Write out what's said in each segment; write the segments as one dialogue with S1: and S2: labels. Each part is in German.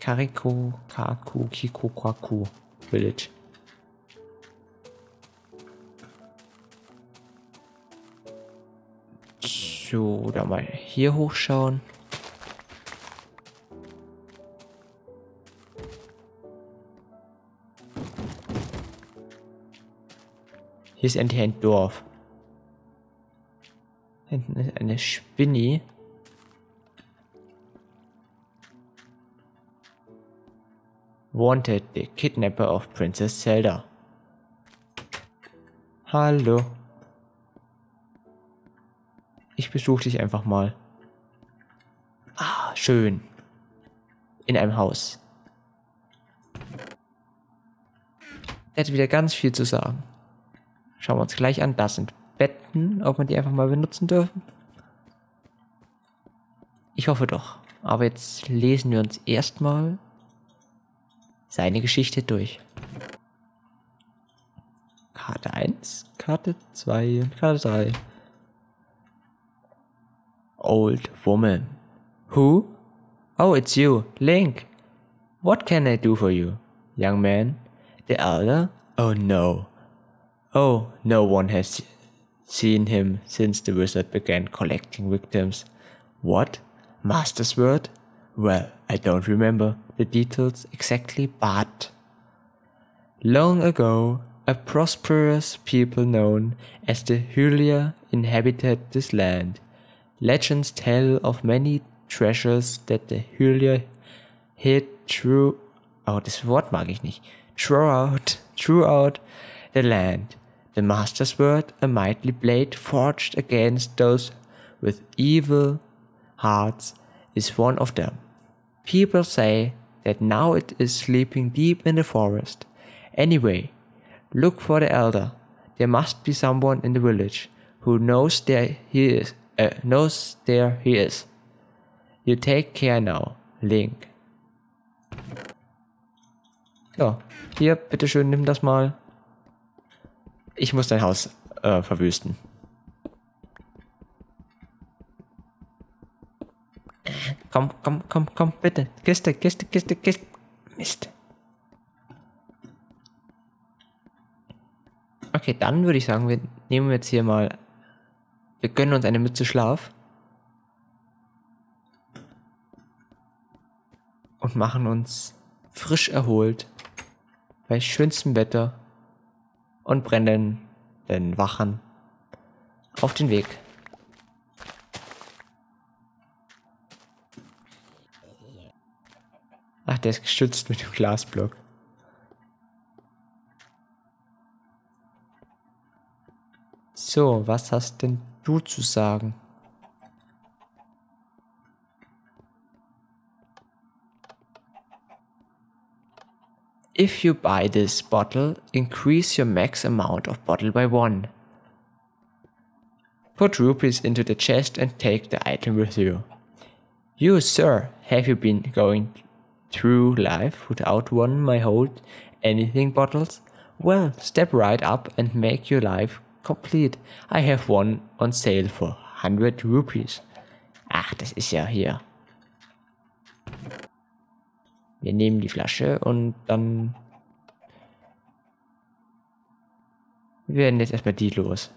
S1: Kariko, Kaku, Kiko, Kwaku Village. So, da mal hier hochschauen. Hier ist endlich ein Dorf. Hinten ist eine Spinni. Wanted, the kidnapper of Princess Zelda. Hallo. Ich besuche dich einfach mal. Ah, schön. In einem Haus. Er hat wieder ganz viel zu sagen. Schauen wir uns gleich an. Das sind Betten, ob man die einfach mal benutzen dürfen. Ich hoffe doch. Aber jetzt lesen wir uns erstmal seine Geschichte durch. Karte 1, Karte 2 und Karte 3. Old woman. Who? Oh, it's you, Link. What can I do for you? Young man? The elder? Oh no. Oh, no one has seen him since the wizard began collecting victims. What? Master's word? Well, I don't remember the details exactly, but long ago, a prosperous people known as the Hylia inhabited this land. Legends tell of many treasures that the Hylia hid through, oh, Wort mag ich nicht, throughout, throughout the land. The Master's Sword, a mighty blade forged against those with evil hearts, is one of them. People say that now it is sleeping deep in the forest. Anyway, look for the elder. There must be someone in the village who knows there he is. Uh, knows there he is. You take care now, Link. Ja, hier, bitteschön, nimm das mal. Ich muss dein Haus äh, verwüsten. Komm, komm, komm, komm, bitte. Kiste, Kiste, Kiste, Kiste. Mist. Okay, dann würde ich sagen, wir nehmen jetzt hier mal. Wir gönnen uns eine Mütze Schlaf. Und machen uns frisch erholt bei schönstem Wetter und brennen den Wachen auf den Weg. Ach, der ist geschützt mit dem Glasblock. So, was hast denn du zu sagen? If you buy this bottle, increase your max amount of bottle by one. Put rupees into the chest and take the item with you. You, sir, have you been going through life without one my hold anything bottles? Well, step right up and make your life complete. I have one on sale for 100 rupees. Ach, das ist ja hier. Wir nehmen die Flasche und dann wir werden jetzt erstmal die los.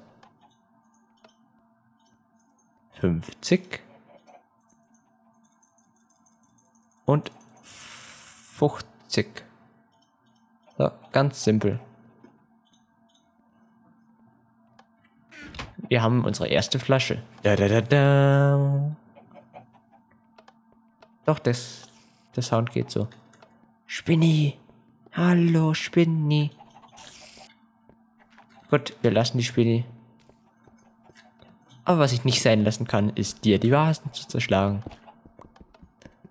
S1: 50 und 50. So, ganz simpel. Wir haben unsere erste Flasche. Da, da, da, da. Doch, das, der Sound geht so. Spinni. Hallo, Spinni. Gut, wir lassen die Spinni. Aber was ich nicht sein lassen kann, ist dir die Vasen zu zerschlagen.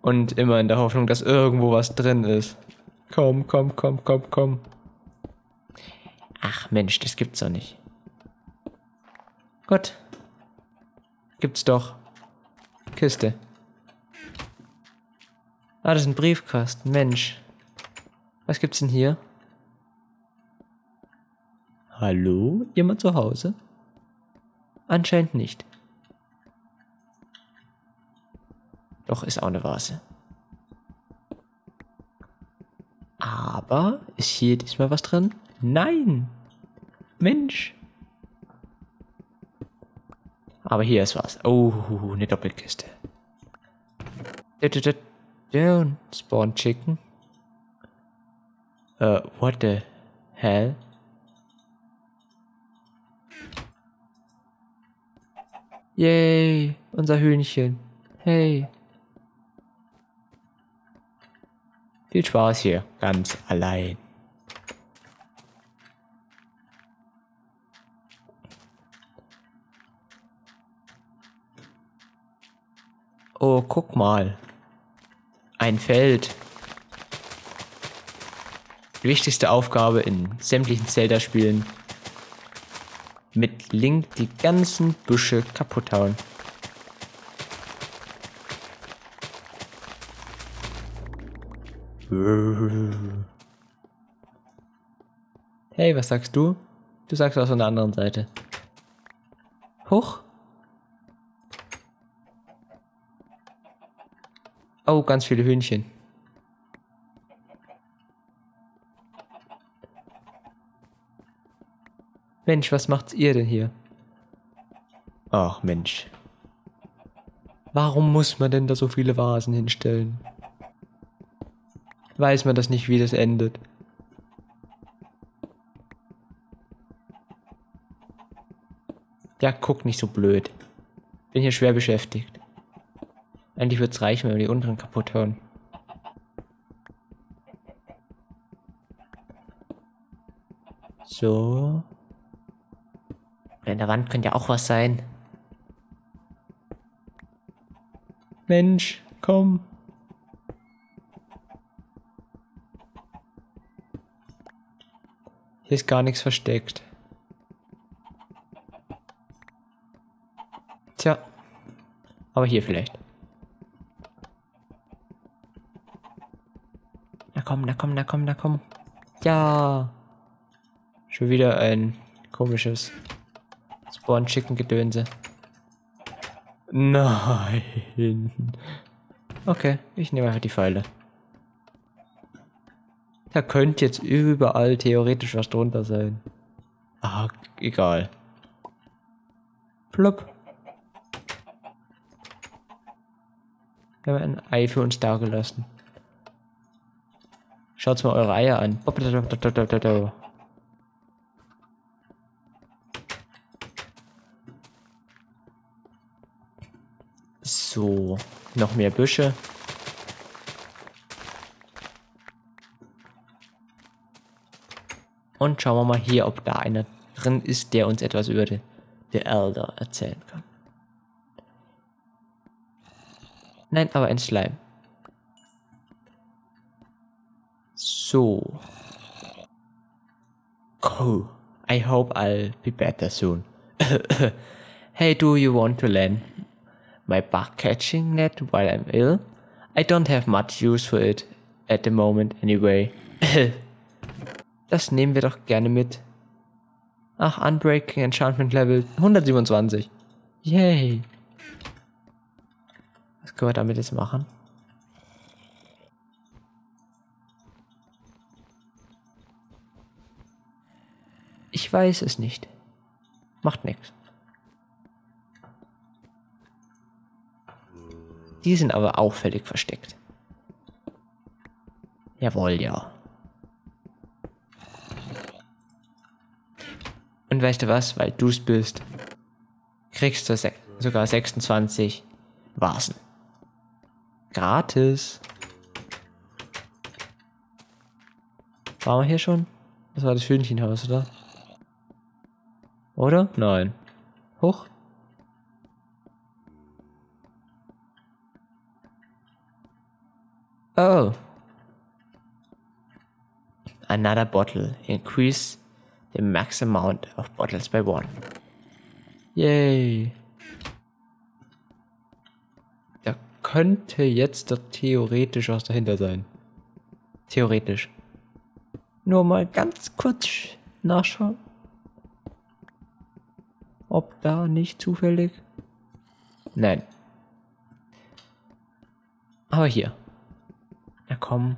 S1: Und immer in der Hoffnung, dass irgendwo was drin ist. Komm, komm, komm, komm, komm. Ach Mensch, das gibt's doch nicht. Gut. Gibt's doch. Kiste. Ah, das ist ein Briefkasten. Mensch. Was gibt's denn hier? Hallo? Jemand zu Hause? Anscheinend nicht. Doch, ist auch eine Vase. Aber ist hier diesmal was drin? Nein! Mensch! Aber hier ist was. Oh, eine Doppelkiste. Down. Spawn Chicken. Uh, what the hell? Yay, unser Hühnchen. Hey. Viel Spaß hier, ganz allein. Oh, guck mal. Ein Feld. Die wichtigste Aufgabe in sämtlichen Zelda-Spielen. Mit Link die ganzen Büsche kaputt hauen. Hey, was sagst du? Du sagst aus der anderen Seite. Hoch. Oh, ganz viele Hühnchen. Mensch, was macht's ihr denn hier? Ach Mensch. Warum muss man denn da so viele Vasen hinstellen? Weiß man das nicht, wie das endet? Ja, guck nicht so blöd. Bin hier schwer beschäftigt. Eigentlich würde es reichen, wenn wir die unteren kaputt hören. So. In der Wand könnte ja auch was sein. Mensch, komm. Hier ist gar nichts versteckt. Tja. Aber hier vielleicht. Na komm, na komm, na komm, na komm. Ja. Schon wieder ein komisches Spawn Chicken Gedönse. Nein. Okay, ich nehme einfach die Pfeile. Da könnte jetzt überall theoretisch was drunter sein. Ah, egal. Plopp. Wir haben ein Ei für uns dagelassen. Schaut mal eure Eier an. So, noch mehr Büsche. Und schauen wir mal hier, ob da einer drin ist, der uns etwas über The Elder erzählen kann. Nein, aber ein Slime. So. Cool. I hope I'll be better soon. hey, do you want to learn my bug catching net while I'm ill? I don't have much use for it at the moment anyway. das nehmen wir doch gerne mit. Ach, Unbreaking Enchantment Level 127. Yay. Was können wir damit jetzt machen? Ich weiß es nicht. Macht nichts. Die sind aber auffällig versteckt. Jawohl, ja. Und weißt du was, weil du es bist, kriegst du sogar 26 Vasen. Gratis. Waren wir hier schon? Das war das Hühnchenhaus, oder? Oder? Nein. Hoch. Oh. Another bottle. Increase the max amount of bottles by one. Yay. Da könnte jetzt doch theoretisch was dahinter sein. Theoretisch. Nur mal ganz kurz nachschauen. Ob da nicht zufällig? Nein. Aber hier. Na komm.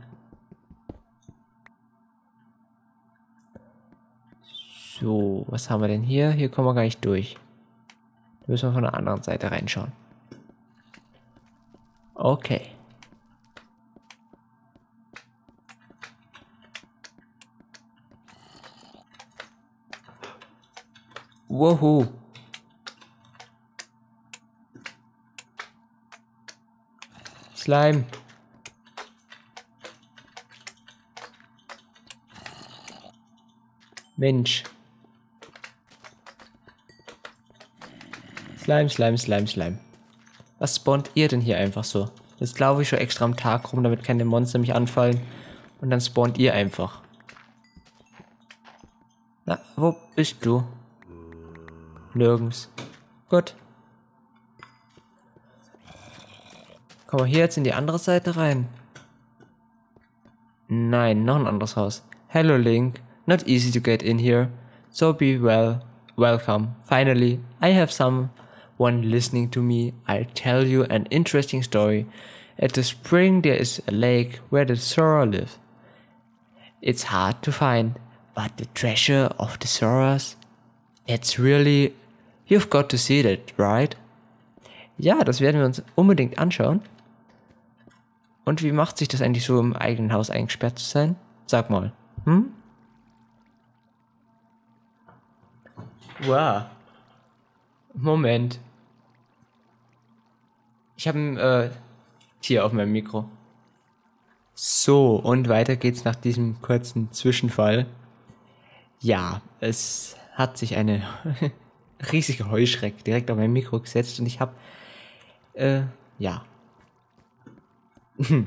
S1: So, was haben wir denn hier? Hier kommen wir gar nicht durch. Da müssen wir von der anderen Seite reinschauen. Okay. Woohoo. Slime. Mensch. Slime, Slime, Slime, Slime. Was spawnt ihr denn hier einfach so? Jetzt laufe ich schon extra am Tag rum, damit keine Monster mich anfallen. Und dann spawnt ihr einfach. Na, wo bist du? Nirgends. Gut. Kommen wir hier jetzt in die andere Seite rein? Nein, noch ein anderes Haus. Hello Link. Not easy to get in here. So be well. Welcome. Finally, I have someone listening to me. I'll tell you an interesting story. At the spring there is a lake where the Sora live. It's hard to find, but the treasure of the Soras, it's really You've got to see that, right? Ja, das werden wir uns unbedingt anschauen. Und wie macht sich das eigentlich so im eigenen Haus eingesperrt zu sein? Sag mal. Hm? Wow. Moment. Ich habe ein äh, Tier auf meinem Mikro. So, und weiter geht's nach diesem kurzen Zwischenfall. Ja, es hat sich eine riesige Heuschreck direkt auf mein Mikro gesetzt und ich habe, äh, ja.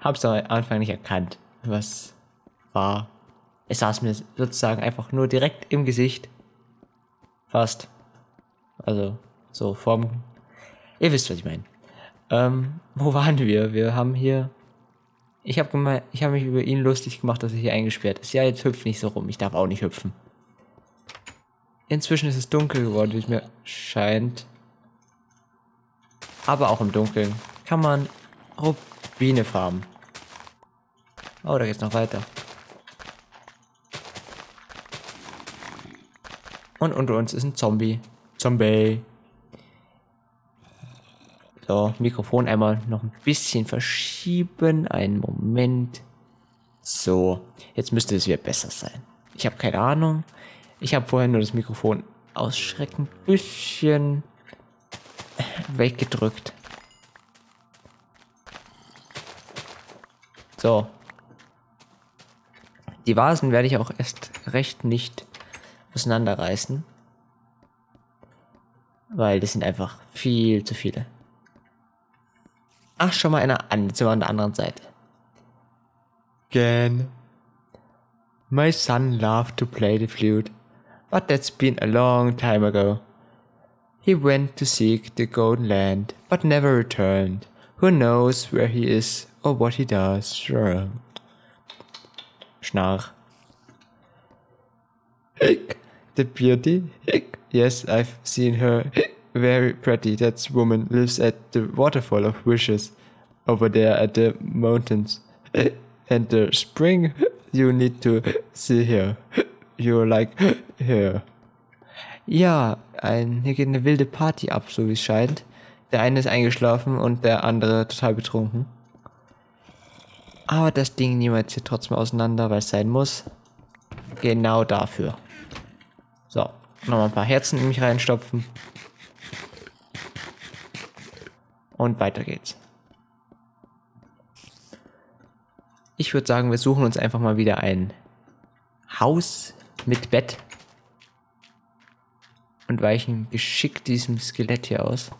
S1: Hab's am Anfang nicht erkannt, was war. Es saß mir sozusagen einfach nur direkt im Gesicht. Fast. Also, so vorm. Ihr wisst, was ich meine. Ähm, wo waren wir? Wir haben hier. Ich habe hab mich über ihn lustig gemacht, dass er hier eingesperrt ist. Ja, jetzt hüpft nicht so rum. Ich darf auch nicht hüpfen. Inzwischen ist es dunkel geworden, wie es mir scheint. Aber auch im Dunkeln kann man Rubine farmen. Oh, da geht's noch weiter. Und unter uns ist ein Zombie. Zombie. So, Mikrofon einmal noch ein bisschen verschieben. Einen Moment. So, jetzt müsste es wieder besser sein. Ich habe keine Ahnung. Ich habe vorher nur das Mikrofon ausschreckend bisschen weggedrückt. So. Die Vasen werde ich auch erst recht nicht auseinanderreißen. Weil das sind einfach viel zu viele. Ach, schon mal einer an. Jetzt sind wir an der anderen Seite. Again. My son loved to play the flute. but that's been a long time ago. He went to seek the Golden Land, but never returned. Who knows where he is or what he does? Sure. Schnarch. Hick, the beauty. Hick. Yes, I've seen her. Hick. Very pretty. That woman lives at the waterfall of wishes over there at the mountains. And the spring, you need to see her. You're like, here. Ja, ein, hier geht eine wilde Party ab, so wie es scheint. Der eine ist eingeschlafen und der andere total betrunken. Aber das Ding jetzt hier trotzdem auseinander, weil es sein muss. Genau dafür. So, nochmal ein paar Herzen in mich reinstopfen. Und weiter geht's. Ich würde sagen, wir suchen uns einfach mal wieder ein Haus mit Bett und weichen geschickt diesem Skelett hier aus.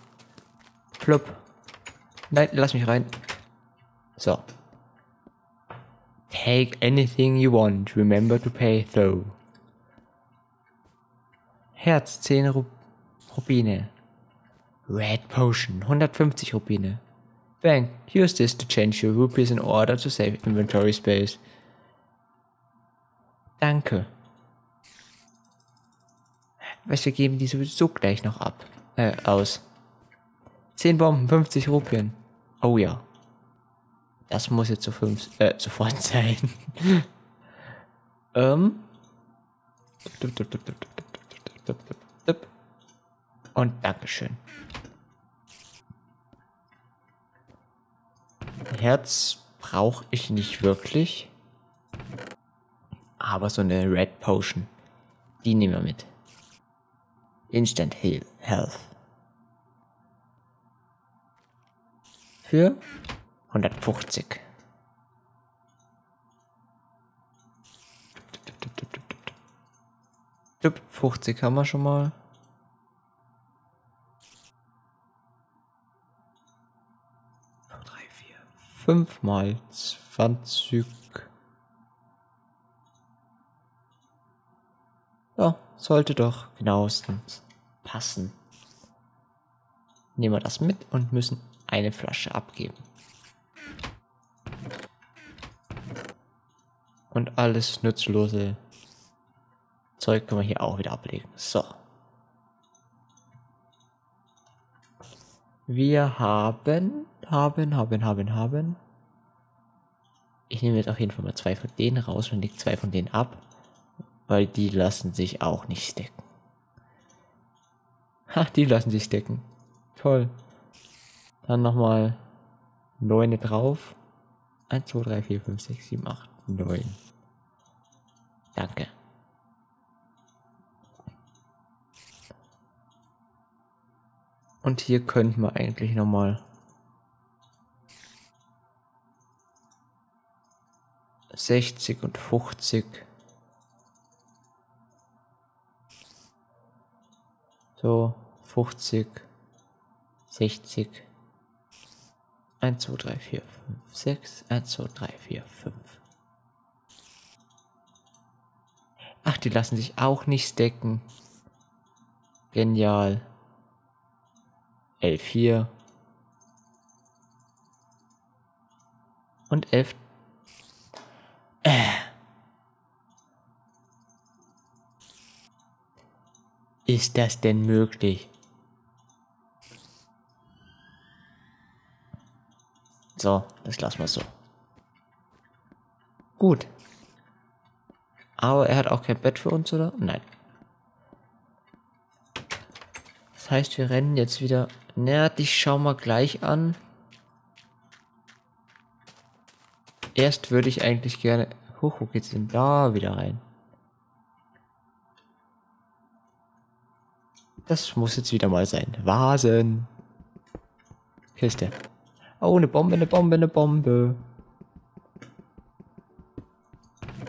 S1: Plupp. Nein, lass mich rein. So. Take anything you want. Remember to pay though. Herz 10 Rub Rubine. Red Potion 150 Rubine. Bank, use this to change your rupees in order to save inventory space. Danke. Was wir geben die sowieso gleich noch ab. Äh, aus. 10 Bomben, 50 Rupien. Oh ja. Das muss jetzt zu fünf, äh, sofort sein. ähm. Und Dankeschön. Herz brauche ich nicht wirklich. Aber so eine Red Potion, die nehmen wir mit. Instant Heal Health. Für 150. 50 haben wir schon mal. Fünf mal 20. Ja, sollte doch genauestens passen. Nehmen wir das mit und müssen eine Flasche abgeben. Und alles nutzlose Zeug können wir hier auch wieder ablegen. So. Wir haben, haben, haben, haben, haben. Ich nehme jetzt auf jeden Fall mal zwei von denen raus und lege zwei von denen ab. Weil die lassen sich auch nicht stecken. Ha, die lassen sich stecken. Toll. Dann nochmal 9 drauf. 1, 2, 3, 4, 5, 6, 7, 8, 9. Danke. Und hier könnten wir eigentlich nochmal sechzig und fünfzig so fünfzig sechzig eins zwei drei vier fünf sechs eins zwei drei vier fünf Ach, die lassen sich auch nicht stecken. Genial. L4 und 11. Äh. Ist das denn möglich? So, das lassen wir so. Gut. Aber er hat auch kein Bett für uns, oder? Nein. Heißt, wir rennen jetzt wieder na, dich schau mal gleich an. Erst würde ich eigentlich gerne... Hoch, wo geht's denn da wieder rein? Das muss jetzt wieder mal sein. Vasen. Kiste. Oh, eine Bombe, eine Bombe, eine Bombe.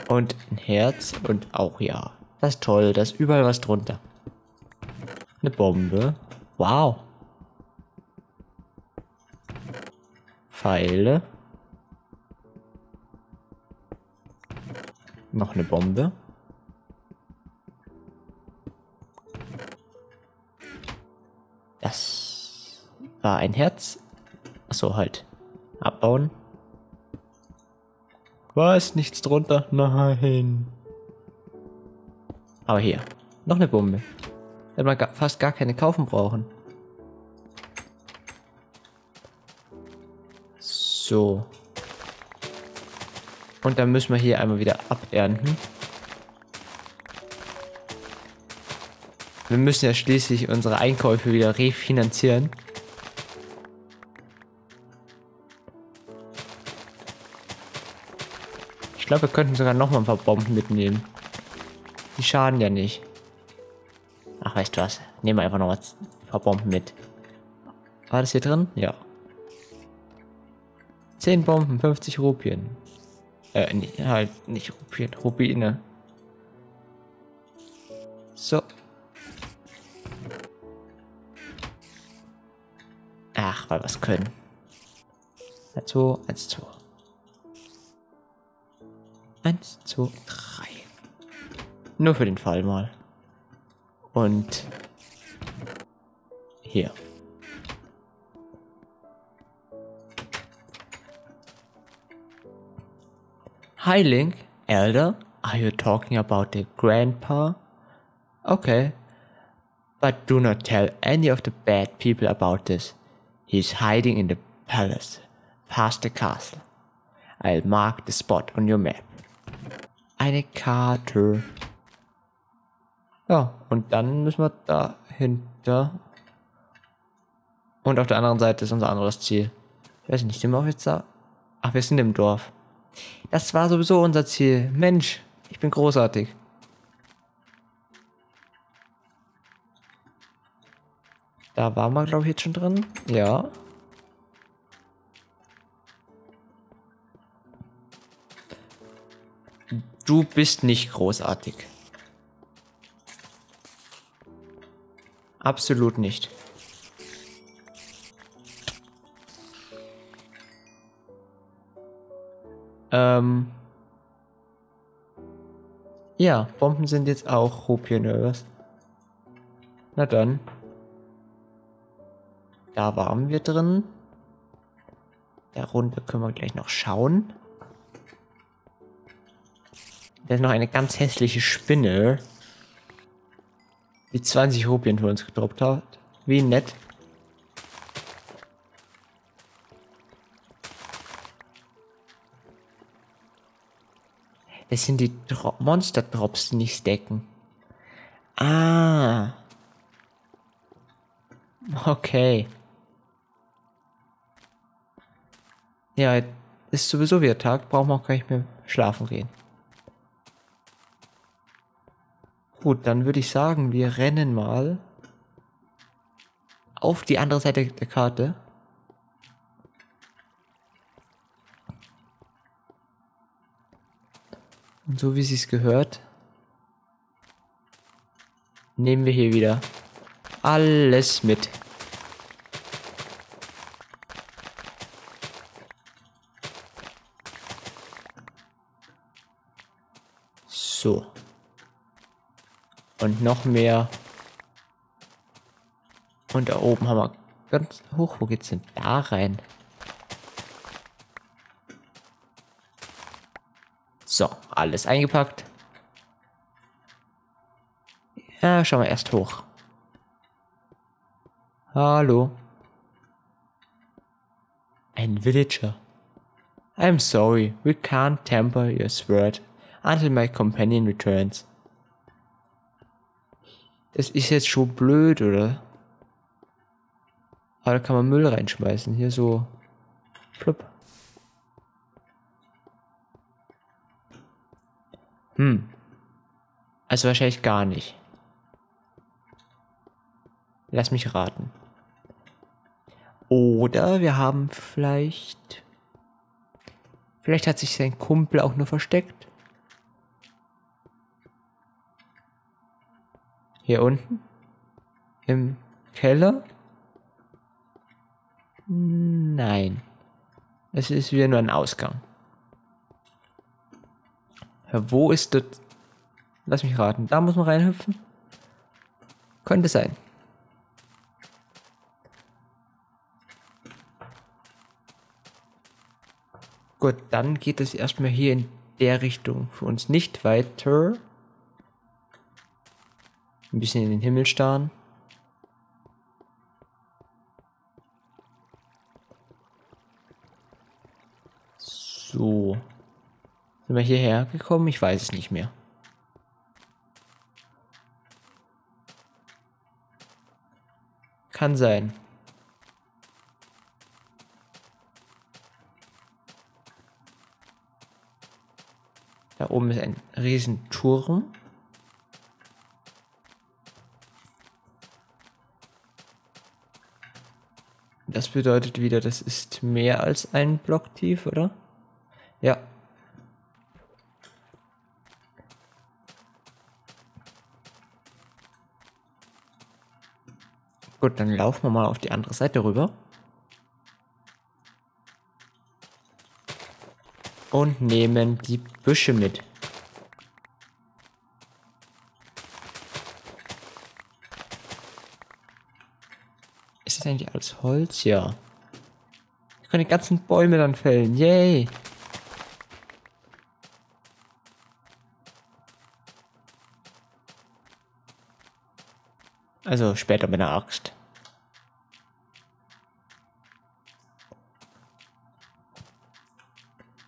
S1: Und ein Herz und auch ja. Das ist toll, da ist überall was drunter. Eine Bombe. Wow. Pfeile. Noch eine Bombe. Das war ein Herz. Achso, halt. Abbauen. Was? Nichts drunter? Nein. Aber hier. Noch eine Bombe. Hätte man fast gar keine kaufen brauchen. So. Und dann müssen wir hier einmal wieder abernten. Wir müssen ja schließlich unsere Einkäufe wieder refinanzieren. Ich glaube, wir könnten sogar noch mal ein paar Bomben mitnehmen. Die schaden ja nicht. Ach, weißt du was? Nehmen wir einfach noch ein paar Bomben mit. War das hier drin? Ja. 10 Bomben, 50 Rupien. Äh, nicht, halt, nicht Rupien, Rubine. So. Ach, weil wir es können. 1, 2, 1, 2. 1, 2, 3. Nur für den Fall mal. Und hier. Hi Link, Elder, are you talking about the grandpa? Okay, but do not tell any of the bad people about this. He's hiding in the palace, past the castle. I'll mark the spot on your map. Eine Karte. Ja, und dann müssen wir dahinter. Und auf der anderen Seite ist unser anderes Ziel. Ich weiß nicht, sind wir auch jetzt da? Ach, wir sind im Dorf. Das war sowieso unser Ziel. Mensch, ich bin großartig. Da waren wir, glaube ich, jetzt schon drin. Ja. Du bist nicht großartig. Absolut nicht. Ähm. Ja, Bomben sind jetzt auch Rupien? Na dann. Da waren wir drin. Der Runde können wir gleich noch schauen. Da ist noch eine ganz hässliche Spinne. Die 20 Rupien für uns gedroppt hat. Wie nett. Das sind die Dro Monster-Drops, die nicht stacken. Ah. Okay. Ja, ist sowieso wieder Tag, brauchen wir auch gar nicht mehr schlafen gehen. Gut, dann würde ich sagen, wir rennen mal auf die andere Seite der Karte. Und so wie sie es gehört, nehmen wir hier wieder alles mit. So. Und noch mehr. Und da oben haben wir ganz hoch. Wo geht's denn da rein? So, alles eingepackt. Ja, schauen wir erst hoch. Hallo. Ein Villager. I'm sorry, we can't temper your sword until my companion returns. Das ist jetzt schon blöd, oder? Aber da kann man Müll reinschmeißen. Hier so. Flupp. Hm. Also wahrscheinlich gar nicht. Lass mich raten. Oder wir haben vielleicht... Vielleicht hat sich sein Kumpel auch nur versteckt. Hier unten? Im Keller? Nein. Es ist wieder nur ein Ausgang. Ja, wo ist das? Lass mich raten. Da muss man reinhüpfen? Könnte sein. Gut, dann geht es erstmal hier in der Richtung für uns nicht weiter. Ein bisschen in den Himmel starren. So. Sind wir hierher gekommen? Ich weiß es nicht mehr. Kann sein. Da oben ist ein Riesenturm. Das bedeutet wieder, das ist mehr als ein Block tief, oder? Ja. Gut, dann laufen wir mal auf die andere Seite rüber. Und nehmen die Büsche mit. Eigentlich alles Holz? Ja. Ich kann die ganzen Bäume dann fällen. Yay. Also später mit einer Axt.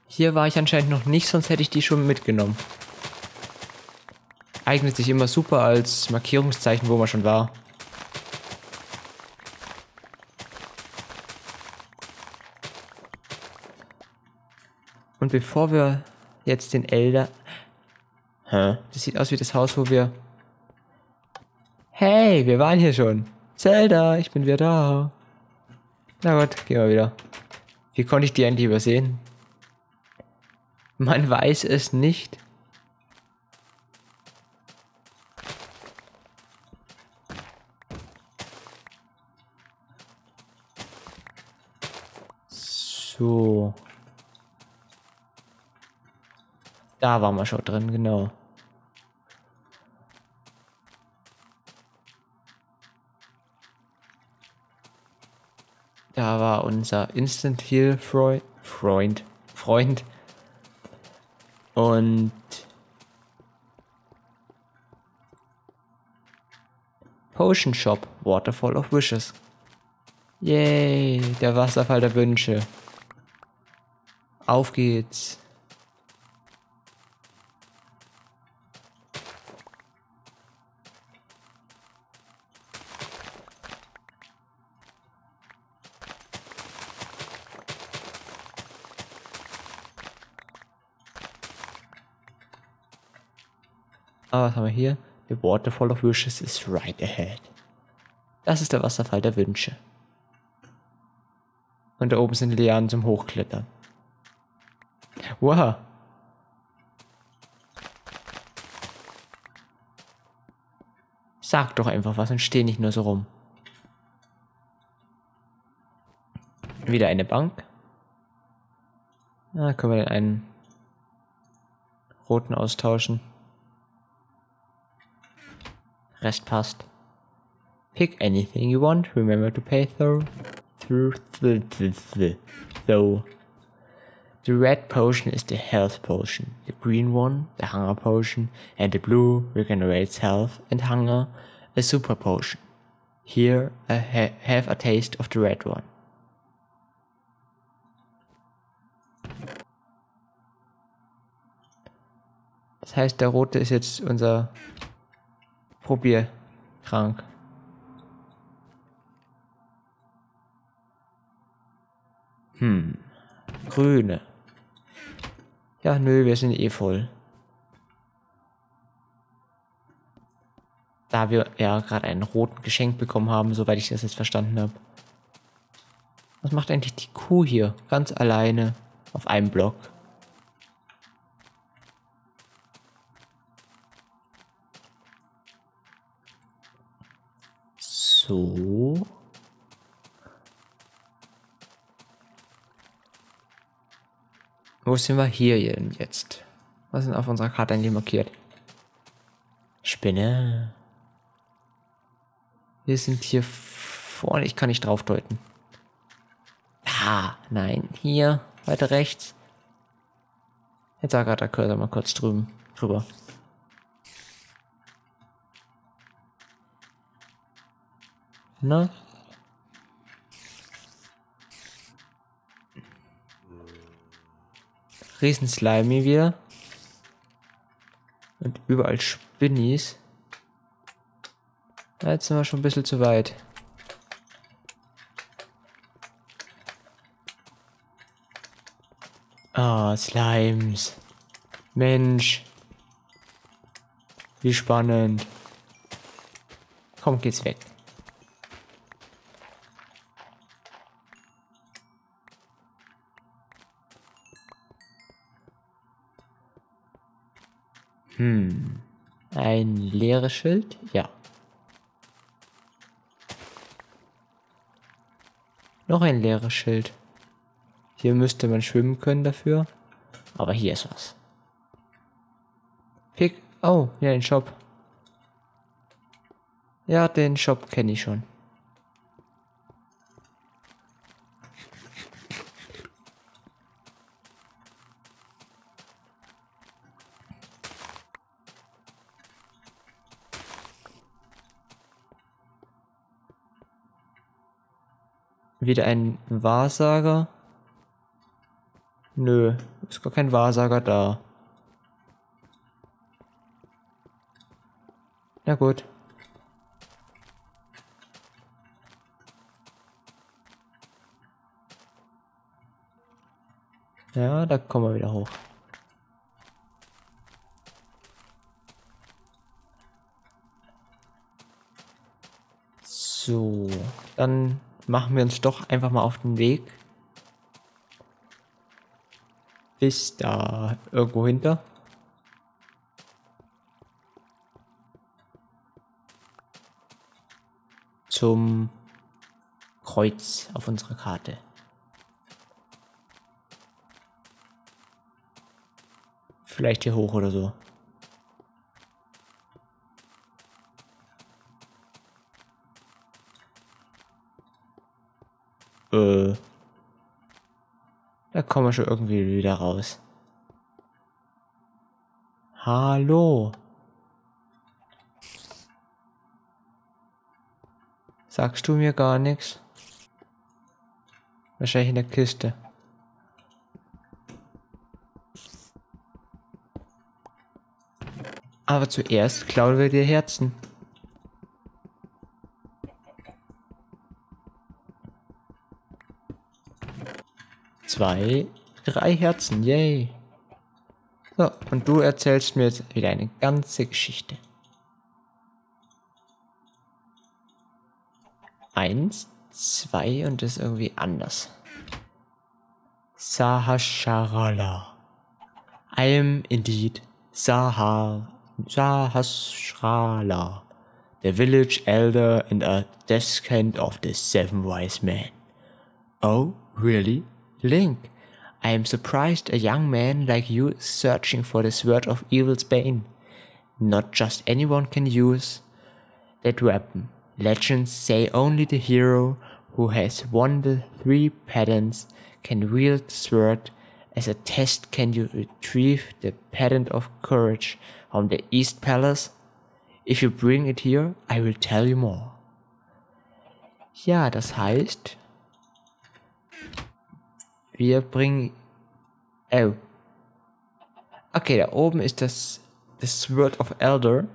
S1: Hier war ich anscheinend noch nicht, sonst hätte ich die schon mitgenommen. eignet sich immer super als Markierungszeichen, wo man schon war. Und bevor wir jetzt den Elder... Hä? Das sieht aus wie das Haus, wo wir... Hey, wir waren hier schon. Zelda, ich bin wieder da. Na gut, gehen wir wieder. Wie konnte ich die eigentlich übersehen? Man weiß es nicht. Da waren wir schon drin, genau. Da war unser Instant Heal Freund, Freund, Freund. Und Potion Shop, Waterfall of Wishes. Yay, der Wasserfall der Wünsche. Auf geht's. Ah, was haben wir hier? The Waterfall of Wishes is right ahead. Das ist der Wasserfall der Wünsche. Und da oben sind Lianen zum Hochklettern. Wow. Sag doch einfach was und steh nicht nur so rum. Wieder eine Bank. Na, können wir den einen roten austauschen. Rest passt. Pick anything you want. Remember to pay through. Through. Though. The red potion is the health potion. The green one, the hunger potion. And the blue regenerates health and hunger, a super potion. Here I ha have a taste of the red one. Das heißt, der rote ist jetzt unser Probiertrank. Hm. Grüne. Ja, nö, wir sind eh voll. Da wir ja gerade einen roten Geschenk bekommen haben, soweit ich das jetzt verstanden habe. Was macht eigentlich die Kuh hier? Ganz alleine auf einem Block. So. Wo sind wir hier denn jetzt? Was denn auf unserer Karte eigentlich markiert? Spinne. Wir sind hier vorne. Ich kann nicht drauf deuten. Ah, nein. Hier, weiter rechts. Jetzt sag gerade der Cursor mal kurz drüben, drüber. Na? Riesen Slimy wieder. Und überall Spinnies. Jetzt sind wir schon ein bisschen zu weit. Ah, oh, Slimes. Mensch. Wie spannend. Komm, geht's weg. Hm. Ein leeres Schild? Ja. Noch ein leeres Schild. Hier müsste man schwimmen können dafür. Aber hier ist was. Pick. Oh, ja, den Shop. Ja, den Shop kenne ich schon. Wieder ein Wahrsager? Nö, ist gar kein Wahrsager da. Na gut. Ja, da kommen wir wieder hoch. So, dann machen wir uns doch einfach mal auf den Weg. Bis da irgendwo hinter. Zum Kreuz auf unserer Karte. Vielleicht hier hoch oder so. Kommen wir schon irgendwie wieder raus. Hallo. Sagst du mir gar nichts? Wahrscheinlich in der Kiste. Aber zuerst klauen wir dir Herzen. Zwei, drei Herzen, yay. So, und du erzählst mir jetzt wieder eine ganze Geschichte. Eins, zwei und das ist irgendwie anders. Sahasharala. I am indeed Sahar Sahasrara, the village elder and a descendant of the seven wise men. Oh, really? Link, I am surprised a young man like you is searching for the sword of evil's bane. Not just anyone can use that weapon. Legends say only the hero who has won the three patents can wield the sword. As a test, can you retrieve the patent of courage from the East Palace? If you bring it here, I will tell you more. Ja, das heißt, wir bringen. Oh. Okay, da oben ist das, das Sword of Elder.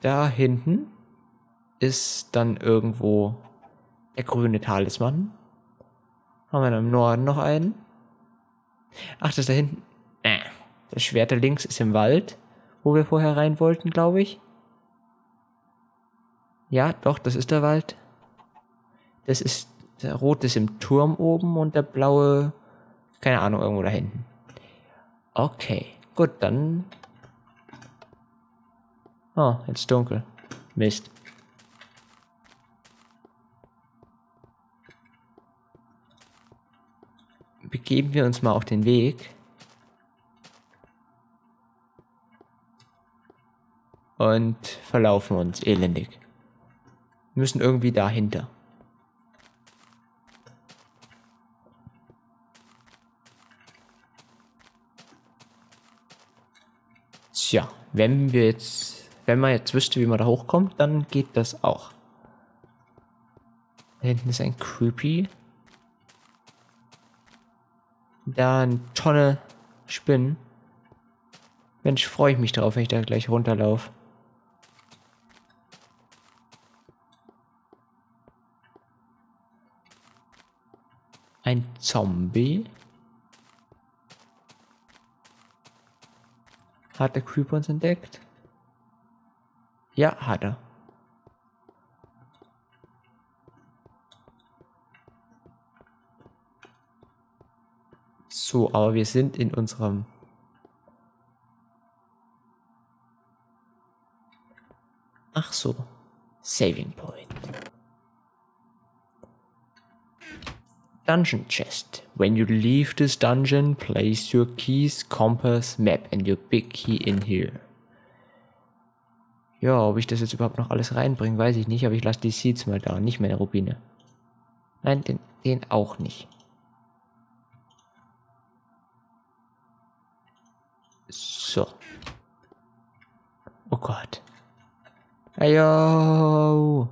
S1: Da hinten ist dann irgendwo der grüne Talisman. Haben wir dann im Norden noch einen? Ach, das da hinten. Äh, das Schwert da links ist im Wald, wo wir vorher rein wollten, glaube ich. Ja, doch, das ist der Wald. Das ist der rote ist im Turm oben und der blaue, keine Ahnung, irgendwo da hinten. Okay, gut, dann. Oh, jetzt dunkel. Mist. begeben wir uns mal auf den Weg. Und verlaufen uns elendig. Wir müssen irgendwie dahinter. Tja, wenn wir jetzt, wenn man jetzt wüsste, wie man da hochkommt, dann geht das auch. Da hinten ist ein Creepy da eine Tonne Spinnen. Mensch, freue ich mich drauf, wenn ich da gleich runterlaufe. Ein Zombie. Hat der Creeper uns entdeckt? Ja, hat er. So, aber wir sind in unserem Ach so, Saving Point. Dungeon Chest. When you leave this dungeon, place your keys, compass, map and your big key in here. Ja, ob ich das jetzt überhaupt noch alles reinbringe, weiß ich nicht, aber ich lasse die Seeds mal da, nicht meine Rubine. Nein, den, den auch nicht. So. Oh Gott. Ayo.